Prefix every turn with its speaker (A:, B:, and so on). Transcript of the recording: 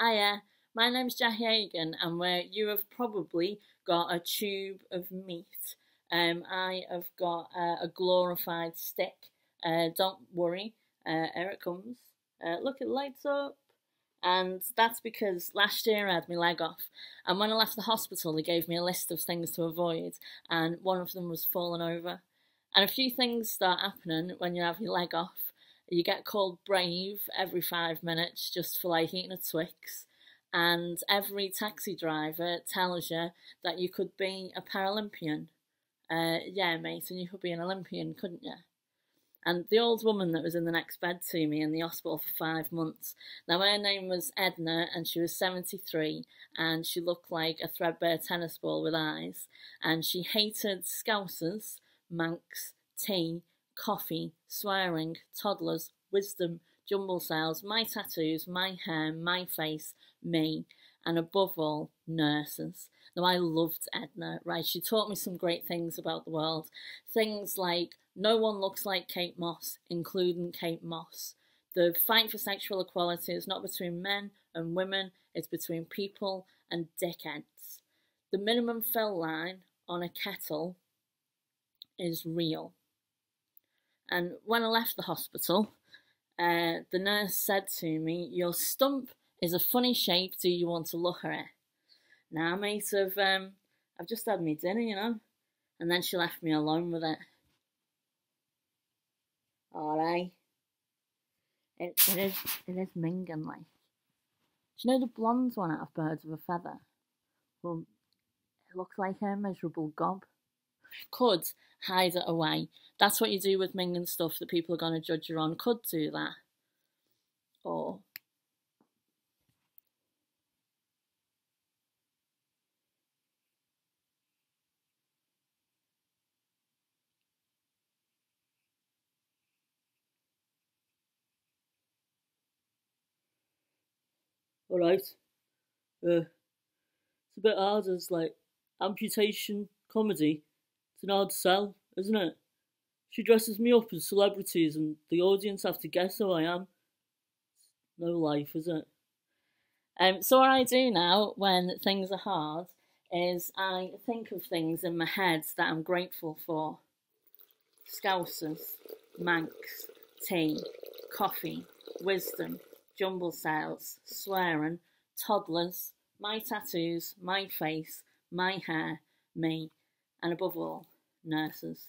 A: Hiya, my name's Jackie Hagan, and where you have probably got a tube of meat, um, I have got uh, a glorified stick. Uh, don't worry, uh, here it comes. Uh, look, it lights up. And that's because last year I had my leg off, and when I left the hospital, they gave me a list of things to avoid, and one of them was falling over. And a few things start happening when you have your leg off. You get called brave every five minutes just for like eating a Twix, and every taxi driver tells you that you could be a Paralympian. Uh, yeah, mate, and you could be an Olympian, couldn't you? And the old woman that was in the next bed to me in the hospital for five months, now her name was Edna and she was 73 and she looked like a threadbare tennis ball with eyes. And she hated scousers, manx, tea, coffee, swearing, toddlers, wisdom, jumble sales, my tattoos, my hair, my face, me, and above all, nurses. Now, I loved Edna, right? She taught me some great things about the world. Things like no one looks like Kate Moss, including Kate Moss. The fight for sexual equality is not between men and women, it's between people and dickheads. The minimum fill line on a kettle is real. And when I left the hospital, uh, the nurse said to me, Your stump is a funny shape. Do you want to look at it? Now, mate, I've, um, I've just had my dinner, you know. And then she left me alone with it. Alright. It, it is it is minging like. Do you know the blonde one out of Birds of a Feather? Well, it looks like a miserable gob. Could hide it away. That's what you do with minging stuff that people are going to judge you on. Could do that. Or
B: Alright. Uh, it's a bit hard as like amputation comedy. It's an hard sell, isn't it? She dresses me up as celebrities and the audience have to guess who I am. No life, is it?
A: Um, so what I do now when things are hard is I think of things in my head that I'm grateful for. Scousers, Manx, tea, coffee, wisdom, jumble sales, swearing, toddlers, my tattoos, my face, my hair, me, and above all, nurses.